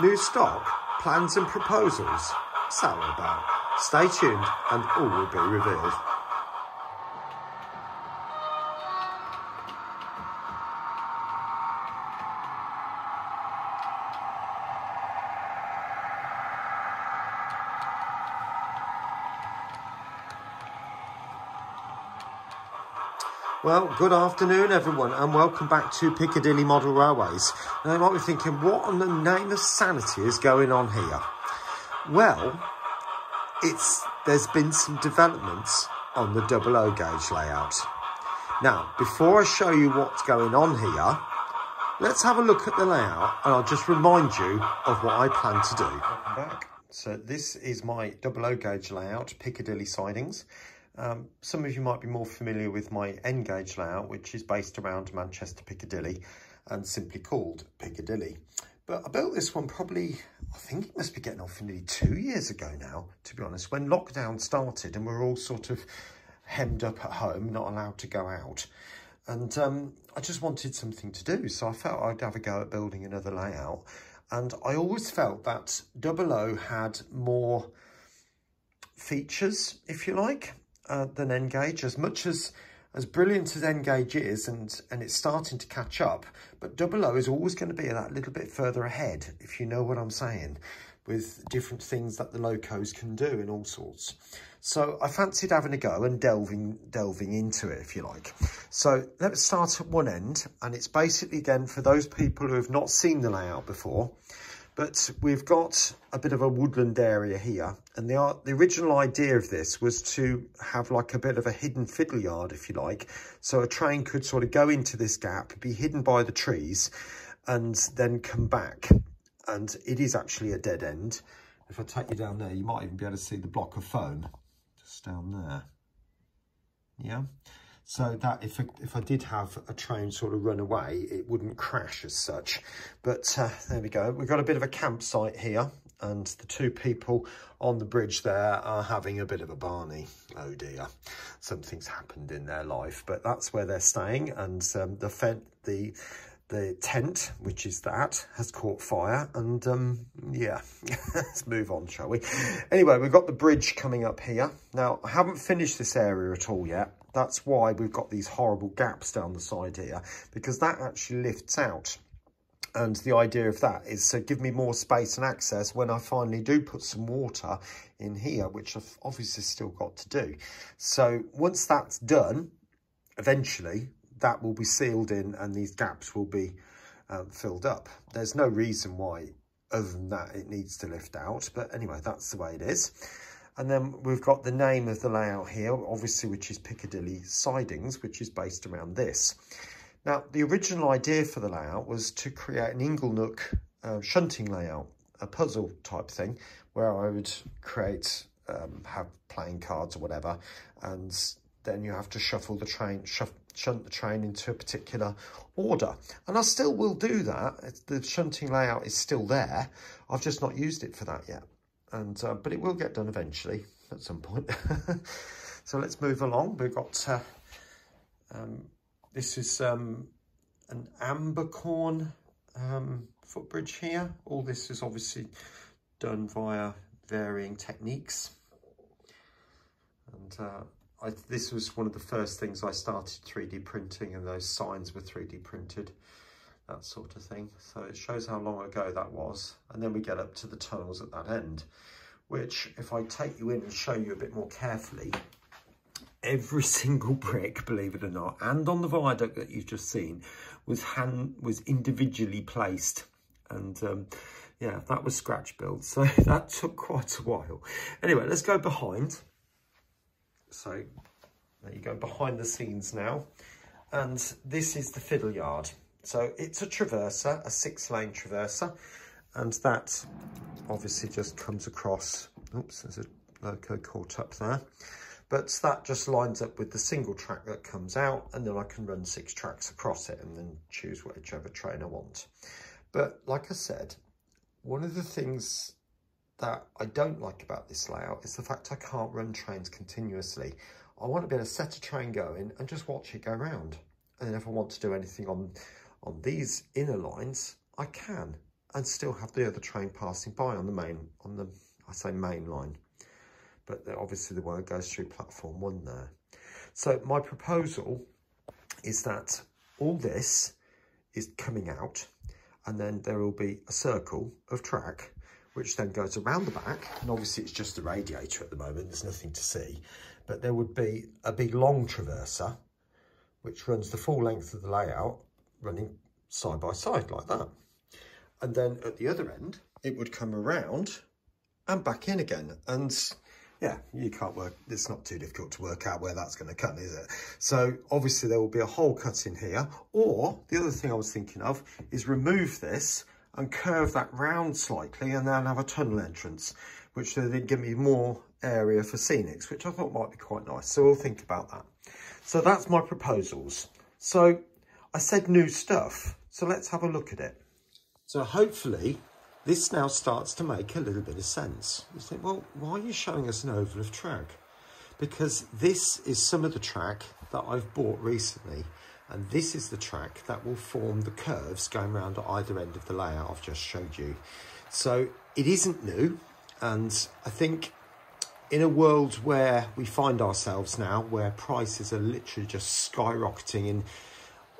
New stock, plans and proposals? About. Stay tuned and all will be revealed. Well, good afternoon, everyone, and welcome back to Piccadilly Model Railways. Now, you might be thinking, what on the name of sanity is going on here? Well, it's there's been some developments on the double gauge layout. Now, before I show you what's going on here, let's have a look at the layout, and I'll just remind you of what I plan to do. Welcome back. So this is my double gauge layout, Piccadilly sidings. Um, some of you might be more familiar with my N gauge layout, which is based around Manchester Piccadilly and simply called Piccadilly. But I built this one probably, I think it must be getting off nearly two years ago now, to be honest, when lockdown started and we're all sort of hemmed up at home, not allowed to go out. And um, I just wanted something to do. So I felt I'd have a go at building another layout. And I always felt that Double O had more features, if you like uh, than N-Gauge, as much as as brilliant as N-Gauge is, and, and it's starting to catch up, but Double O is always going to be that little bit further ahead, if you know what I'm saying, with different things that the locos can do and all sorts. So I fancied having a go and delving delving into it, if you like. So let's start at one end, and it's basically, then for those people who have not seen the layout before, but we've got a bit of a woodland area here. And the, the original idea of this was to have like a bit of a hidden fiddle yard, if you like. So a train could sort of go into this gap, be hidden by the trees, and then come back. And it is actually a dead end. If I take you down there, you might even be able to see the block of foam just down there. Yeah. So that if I, if I did have a train sort of run away, it wouldn't crash as such. But uh, there we go. We've got a bit of a campsite here and the two people on the bridge there are having a bit of a barney. Oh dear, something's happened in their life, but that's where they're staying. And um, the the the tent, which is that, has caught fire. And um, yeah, let's move on, shall we? Anyway, we've got the bridge coming up here. Now, I haven't finished this area at all yet. That's why we've got these horrible gaps down the side here, because that actually lifts out. And the idea of that is to give me more space and access when I finally do put some water in here, which I've obviously still got to do. So once that's done, eventually that will be sealed in and these gaps will be um, filled up. There's no reason why, other than that, it needs to lift out. But anyway, that's the way it is. And then we've got the name of the layout here, obviously, which is Piccadilly Sidings, which is based around this. Now, the original idea for the layout was to create an Inglenook uh, shunting layout, a puzzle type thing, where I would create, um, have playing cards or whatever, and then you have to shuffle the train, shuff, shunt the train into a particular order. And I still will do that. The shunting layout is still there. I've just not used it for that yet. And uh, But it will get done eventually at some point. so let's move along. We've got, uh, um, this is um, an ambercorn um, footbridge here. All this is obviously done via varying techniques. And uh, I, this was one of the first things I started 3D printing and those signs were 3D printed, that sort of thing. So it shows how long ago that was. And then we get up to the tunnels at that end, which if I take you in and show you a bit more carefully, every single brick, believe it or not, and on the viaduct that you've just seen, was hand was individually placed. And um, yeah, that was scratch built. So that took quite a while. Anyway, let's go behind. So there you go, behind the scenes now. And this is the fiddle yard. So it's a traverser, a six lane traverser. And that obviously just comes across, oops, there's a loco caught up there. But that just lines up with the single track that comes out and then I can run six tracks across it and then choose whichever train I want. But like I said, one of the things that I don't like about this layout is the fact I can't run trains continuously. I want to be able to set a train going and just watch it go round. And then if I want to do anything on, on these inner lines, I can. and still have the other train passing by on the main, on the, I say main line. But obviously the one that goes through platform one there. So my proposal is that all this is coming out and then there will be a circle of track which then goes around the back and obviously it's just a radiator at the moment there's nothing to see but there would be a big long traverser which runs the full length of the layout running side by side like that and then at the other end it would come around and back in again and yeah, you can't work, it's not too difficult to work out where that's going to cut, is it? So obviously there will be a hole cut in here. Or the other thing I was thinking of is remove this and curve that round slightly and then have a tunnel entrance, which then give me more area for scenics, which I thought might be quite nice. So we'll think about that. So that's my proposals. So I said new stuff, so let's have a look at it. So hopefully this now starts to make a little bit of sense. You think, well, why are you showing us an oval of track? Because this is some of the track that I've bought recently. And this is the track that will form the curves going around at either end of the layout I've just showed you. So it isn't new. And I think in a world where we find ourselves now, where prices are literally just skyrocketing in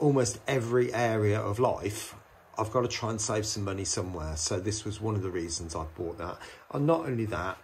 almost every area of life, I've got to try and save some money somewhere. So this was one of the reasons I bought that. And not only that,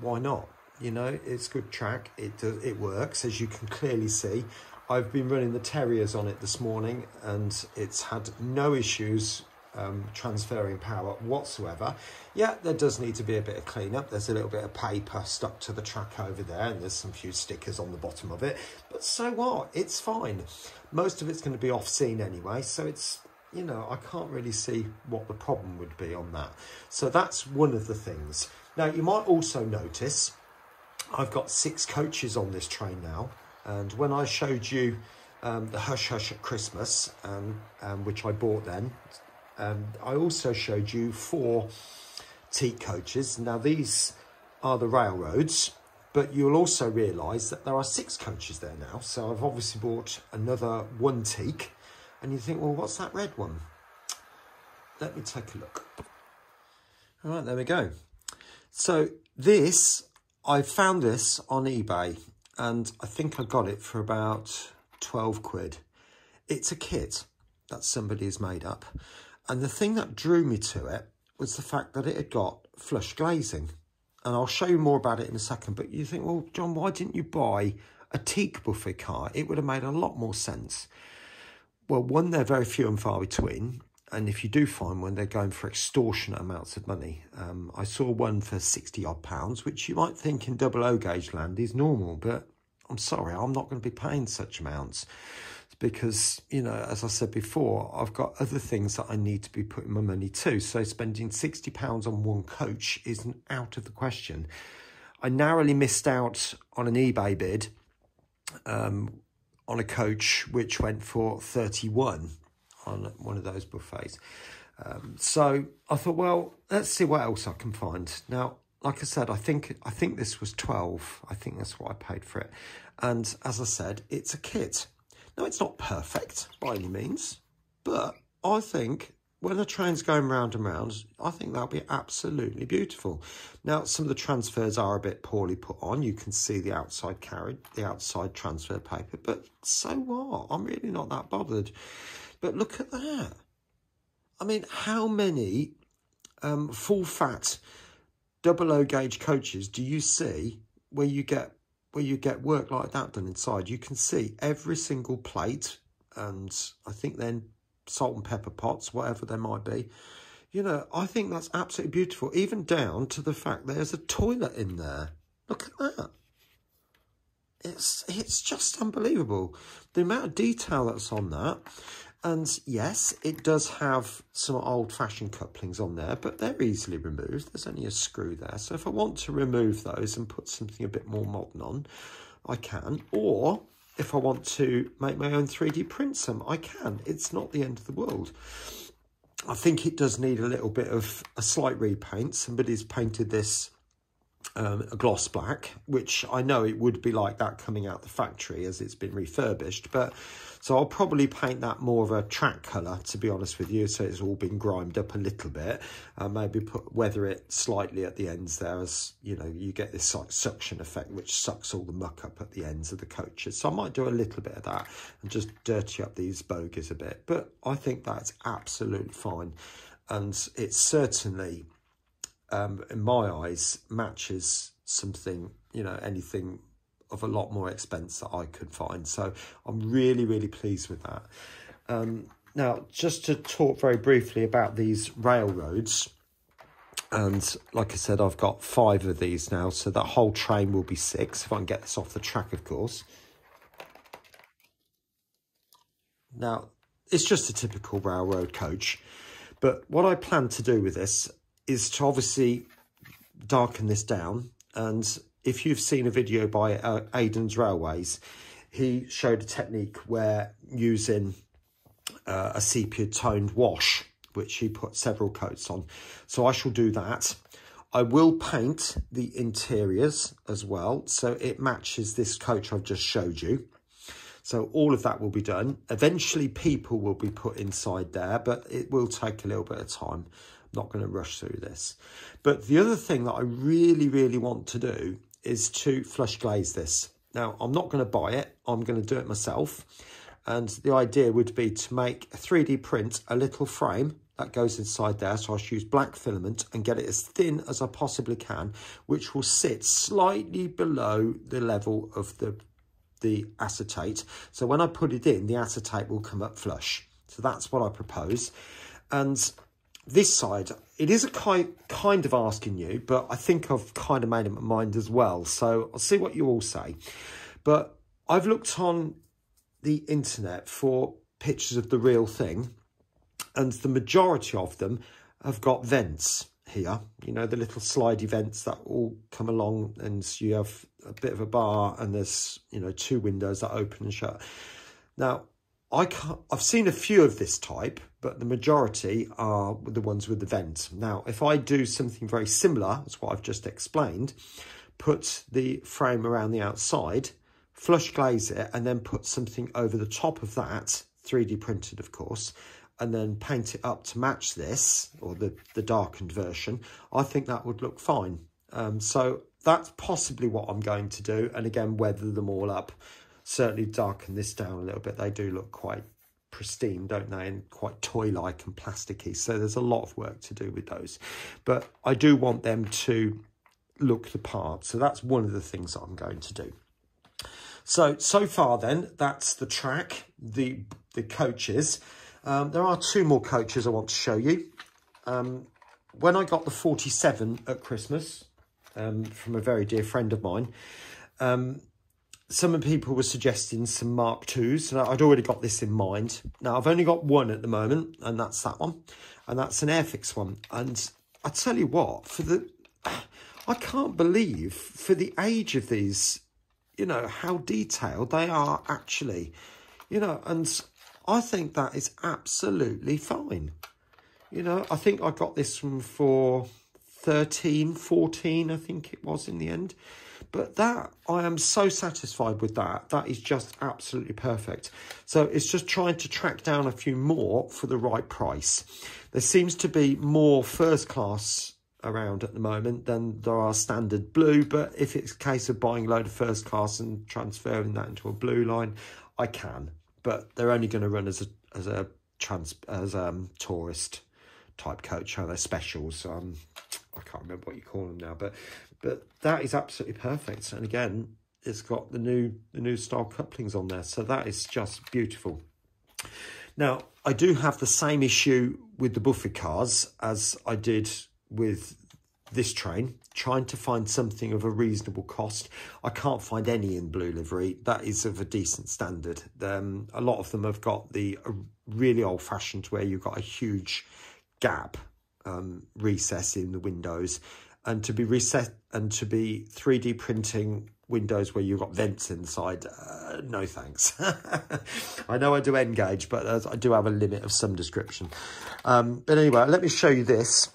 why not? You know, it's good track. It does, it works, as you can clearly see. I've been running the Terriers on it this morning and it's had no issues um, transferring power whatsoever. Yeah, there does need to be a bit of cleanup. There's a little bit of paper stuck to the track over there and there's some few stickers on the bottom of it. But so what? It's fine. Most of it's going to be off scene anyway, so it's you know, I can't really see what the problem would be on that. So that's one of the things. Now, you might also notice I've got six coaches on this train now. And when I showed you um, the Hush Hush at Christmas, um, um, which I bought then, um, I also showed you four teak coaches. Now, these are the railroads, but you'll also realise that there are six coaches there now. So I've obviously bought another one teak and you think, well, what's that red one? Let me take a look. All right, there we go. So this, I found this on eBay and I think I got it for about 12 quid. It's a kit that somebody has made up. And the thing that drew me to it was the fact that it had got flush glazing. And I'll show you more about it in a second. But you think, well, John, why didn't you buy a teak buffet car? It would have made a lot more sense. Well, one, they're very few and far between. And if you do find one, they're going for extortionate amounts of money. Um, I saw one for 60 odd pounds, which you might think in double O gauge land is normal, but I'm sorry, I'm not going to be paying such amounts because, you know, as I said before, I've got other things that I need to be putting my money to. So spending £60 on one coach isn't out of the question. I narrowly missed out on an eBay bid um, on a coach which went for 31 on one of those buffets. Um, so I thought, well, let's see what else I can find. Now, like I said, I think I think this was 12. I think that's what I paid for it. And as I said, it's a kit. Now, it's not perfect by any means, but I think when the train's going round and round, I think that'll be absolutely beautiful. Now, some of the transfers are a bit poorly put on. You can see the outside carried, the outside transfer paper, but so what? I'm really not that bothered. But look at that. I mean, how many um, full fat double O gauge coaches do you see where you get where you get work like that done inside? You can see every single plate, and I think then salt and pepper pots, whatever they might be. You know, I think that's absolutely beautiful, even down to the fact there's a toilet in there. Look at that. It's, it's just unbelievable. The amount of detail that's on that. And yes, it does have some old-fashioned couplings on there, but they're easily removed. There's only a screw there. So if I want to remove those and put something a bit more modern on, I can. Or if I want to make my own 3D print some, I can. It's not the end of the world. I think it does need a little bit of a slight repaint. Somebody's painted this um, a gloss black, which I know it would be like that coming out the factory as it's been refurbished. But so I'll probably paint that more of a track colour, to be honest with you. So it's all been grimed up a little bit. Uh, maybe put weather it slightly at the ends there as, you know, you get this like suction effect, which sucks all the muck up at the ends of the coaches. So I might do a little bit of that and just dirty up these bogies a bit. But I think that's absolutely fine. And it's certainly um, in my eyes, matches something, you know, anything of a lot more expense that I could find. So I'm really, really pleased with that. Um, now, just to talk very briefly about these railroads, and like I said, I've got five of these now, so that whole train will be six, if I can get this off the track, of course. Now, it's just a typical railroad coach, but what I plan to do with this is to obviously darken this down. And if you've seen a video by uh, Aidan's Railways, he showed a technique where using uh, a sepia toned wash, which he put several coats on. So I shall do that. I will paint the interiors as well, so it matches this coach I've just showed you. So all of that will be done. Eventually people will be put inside there, but it will take a little bit of time not going to rush through this. But the other thing that I really, really want to do is to flush glaze this. Now, I'm not going to buy it. I'm going to do it myself. And the idea would be to make a 3D print a little frame that goes inside there. So I'll use black filament and get it as thin as I possibly can, which will sit slightly below the level of the, the acetate. So when I put it in, the acetate will come up flush. So that's what I propose. And this side, it is a kind, kind of asking you, but I think I've kind of made up my mind as well. So I'll see what you all say. But I've looked on the internet for pictures of the real thing, and the majority of them have got vents here. You know, the little slidey vents that all come along, and you have a bit of a bar, and there's, you know, two windows that open and shut. Now, I can't, I've seen a few of this type, but the majority are the ones with the vent. Now, if I do something very similar, that's what I've just explained, put the frame around the outside, flush glaze it, and then put something over the top of that, 3D printed, of course, and then paint it up to match this, or the, the darkened version, I think that would look fine. Um, so that's possibly what I'm going to do, and again, weather them all up certainly darken this down a little bit. They do look quite pristine, don't they, and quite toy-like and plasticky. So there's a lot of work to do with those. But I do want them to look the part. So that's one of the things that I'm going to do. So, so far then, that's the track, the, the coaches. Um, there are two more coaches I want to show you. Um, when I got the 47 at Christmas um, from a very dear friend of mine, um, some people were suggesting some Mark IIs, and I'd already got this in mind. Now, I've only got one at the moment, and that's that one, and that's an Airfix one. And I tell you what, for the, I can't believe for the age of these, you know, how detailed they are actually, you know, and I think that is absolutely fine. You know, I think I got this one for 13, 14, I think it was in the end. But that, I am so satisfied with that. That is just absolutely perfect. So it's just trying to track down a few more for the right price. There seems to be more first class around at the moment than there are standard blue. But if it's a case of buying a load of first class and transferring that into a blue line, I can. But they're only going to run as a as a trans as um tourist type coach. are they're specials. Um, I can't remember what you call them now, but but that is absolutely perfect. And again, it's got the new the new style couplings on there, so that is just beautiful. Now, I do have the same issue with the Buffet cars as I did with this train, trying to find something of a reasonable cost. I can't find any in blue livery. That is of a decent standard. Um, a lot of them have got the uh, really old-fashioned where you've got a huge gap um, recess in the windows and to be reset and to be 3D printing windows where you've got vents inside, uh, no thanks. I know I do N-gauge, but I do have a limit of some description. Um, but anyway, let me show you this.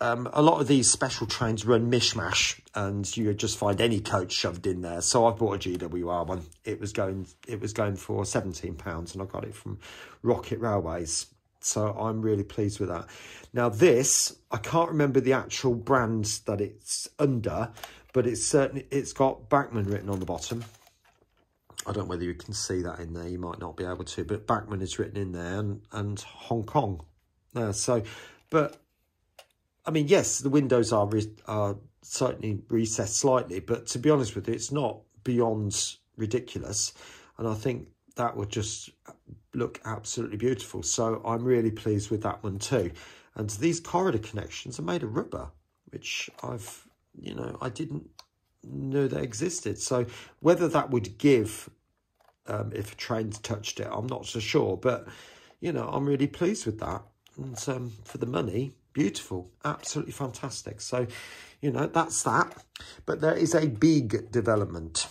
um, a lot of these special trains run mishmash and you just find any coach shoved in there. So I bought a GWR one. It was going it was going for £17 and I got it from Rocket Railways. So I'm really pleased with that. Now this, I can't remember the actual brand that it's under, but it's certainly, it's got Bachmann written on the bottom. I don't know whether you can see that in there. You might not be able to, but Bachmann is written in there and, and Hong Kong. Uh, so, but I mean, yes, the windows are, are certainly recessed slightly, but to be honest with you, it's not beyond ridiculous. And I think that would just look absolutely beautiful. So I'm really pleased with that one too. And these corridor connections are made of rubber, which I've, you know, I didn't know they existed. So whether that would give um, if a train touched it, I'm not so sure. But, you know, I'm really pleased with that. And um, for the money, beautiful, absolutely fantastic. So, you know, that's that. But there is a big development.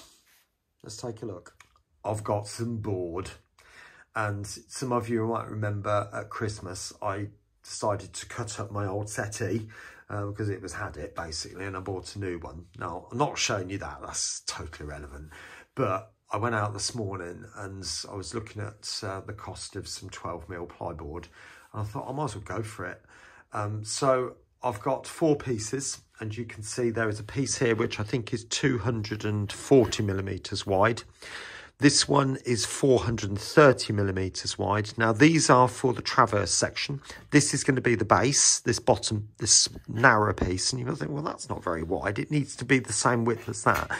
Let's take a look. I've got some board. And some of you might remember at Christmas, I decided to cut up my old settee uh, because it was had it basically and I bought a new one. Now, I'm not showing you that, that's totally irrelevant. But I went out this morning and I was looking at uh, the cost of some 12 mil plyboard and I thought I might as well go for it. Um, so I've got four pieces and you can see there is a piece here which I think is 240 millimeters wide. This one is 430 millimeters wide. Now these are for the traverse section. This is going to be the base, this bottom, this narrow piece. And you might think, well, that's not very wide. It needs to be the same width as that.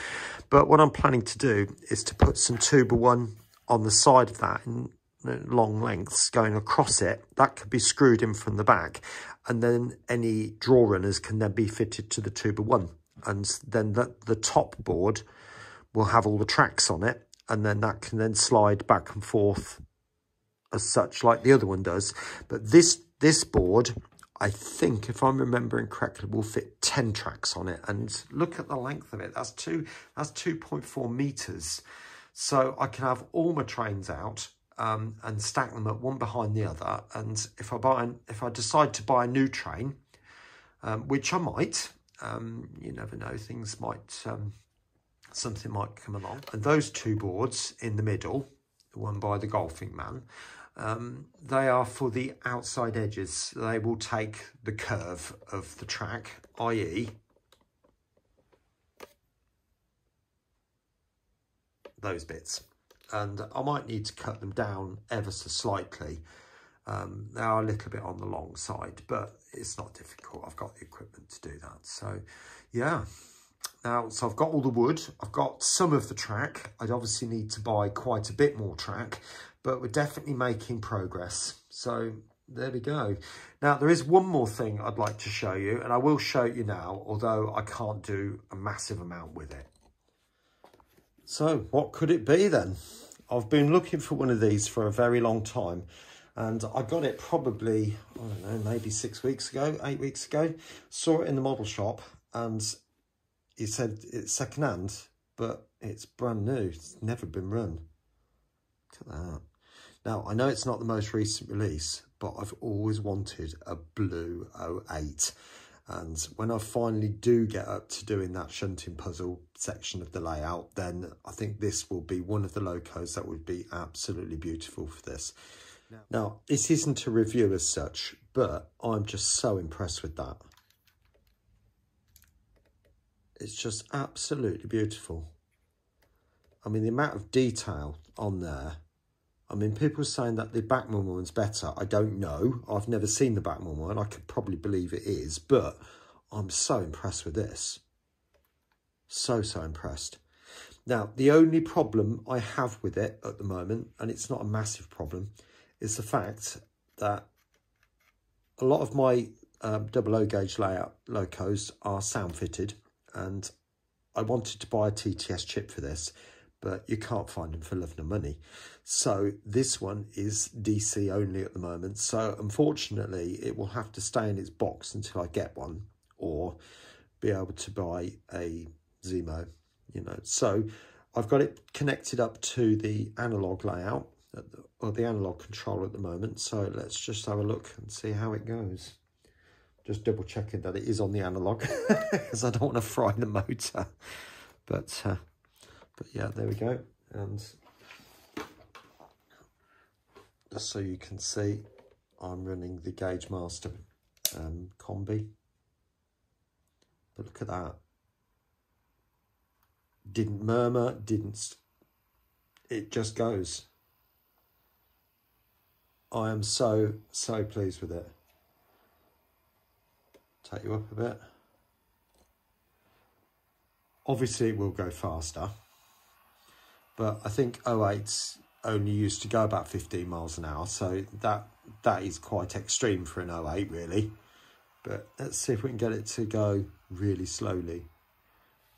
But what I'm planning to do is to put some two by one on the side of that in uh, long lengths going across it. That could be screwed in from the back and then any draw runners can then be fitted to the two by one and then the, the top board will have all the tracks on it and then that can then slide back and forth as such like the other one does. But this this board I think if I'm remembering correctly will fit 10 tracks on it. And look at the length of it. That's two that's 2.4 meters. So I can have all my trains out um, and stack them up one behind the other. And if I buy, an, if I decide to buy a new train, um, which I might, um, you never know, things might, um, something might come along. And those two boards in the middle, the one by the golfing man, um, they are for the outside edges. They will take the curve of the track, i.e. those bits and I might need to cut them down ever so slightly. Um, they are a little bit on the long side, but it's not difficult. I've got the equipment to do that. So, yeah. Now, so I've got all the wood. I've got some of the track. I'd obviously need to buy quite a bit more track, but we're definitely making progress. So there we go. Now, there is one more thing I'd like to show you, and I will show you now, although I can't do a massive amount with it. So what could it be then? I've been looking for one of these for a very long time and I got it probably, I don't know, maybe six weeks ago, eight weeks ago. Saw it in the model shop and he said it's second hand, but it's brand new. It's never been run. Look at that. Now, I know it's not the most recent release, but I've always wanted a blue 08. And when I finally do get up to doing that shunting puzzle section of the layout, then I think this will be one of the locos that would be absolutely beautiful for this. Now, now this isn't a review as such, but I'm just so impressed with that. It's just absolutely beautiful. I mean, the amount of detail on there I mean, people are saying that the Bachmann one's better. I don't know. I've never seen the Bachmann one. I could probably believe it is, but I'm so impressed with this. So, so impressed. Now, the only problem I have with it at the moment, and it's not a massive problem, is the fact that a lot of my um, double O gauge layout locos are sound fitted, and I wanted to buy a TTS chip for this, but you can't find them for love nor money. So this one is DC only at the moment. So unfortunately, it will have to stay in its box until I get one or be able to buy a Zimo, you know. So I've got it connected up to the analog layout or the analog control at the moment. So let's just have a look and see how it goes. Just double checking that it is on the analog because I don't want to fry the motor. But, uh, but yeah, there we go. And just so you can see, I'm running the Gaugemaster um, combi. But look at that. Didn't murmur, didn't... It just goes. I am so, so pleased with it. You up a bit. Obviously it will go faster, but I think 08's only used to go about 15 miles an hour, so that that is quite extreme for an 08 really. But let's see if we can get it to go really slowly.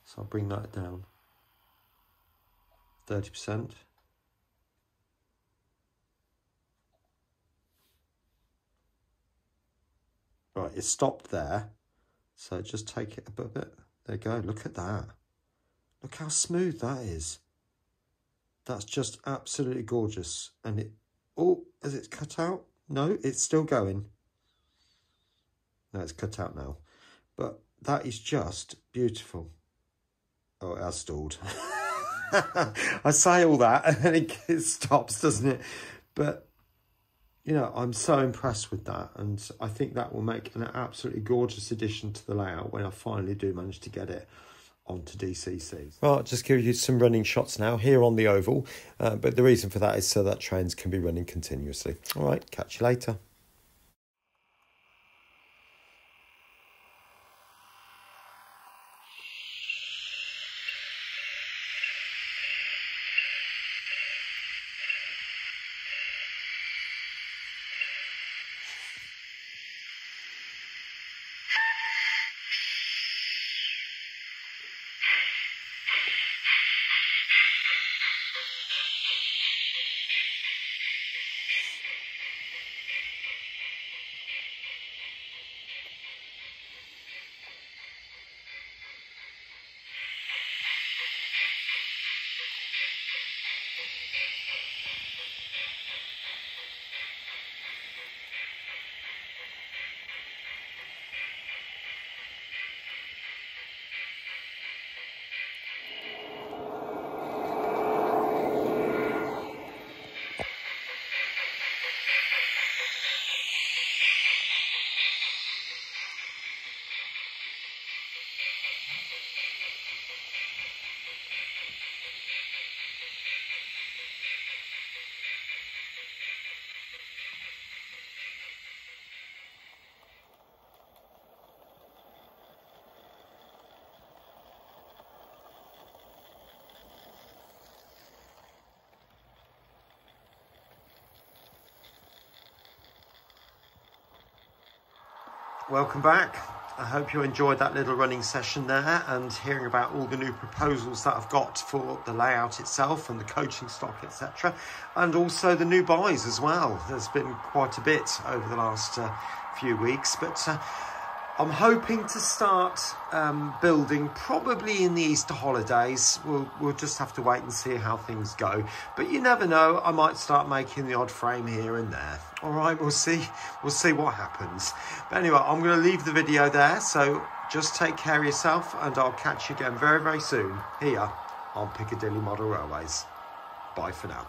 So I'll bring that down. 30%. Right, it stopped there. So just take it a bit. There you go. Look at that. Look how smooth that is. That's just absolutely gorgeous. And it, oh, has it cut out? No, it's still going. No, it's cut out now. But that is just beautiful. Oh, it has stalled. I say all that and then it stops, doesn't it? But you know, I'm so impressed with that. And I think that will make an absolutely gorgeous addition to the layout when I finally do manage to get it onto DCC. Well, I'll just give you some running shots now here on the oval. Uh, but the reason for that is so that trains can be running continuously. All right, catch you later. Welcome back. I hope you enjoyed that little running session there and hearing about all the new proposals that I've got for the layout itself and the coaching stock, etc. And also the new buys as well. There's been quite a bit over the last uh, few weeks, but uh, I'm hoping to start um, building probably in the Easter holidays. We'll, we'll just have to wait and see how things go. But you never know, I might start making the odd frame here and there. All right, we'll see. We'll see what happens. But anyway, I'm going to leave the video there. So just take care of yourself and I'll catch you again very, very soon here on Piccadilly Model Railways. Bye for now.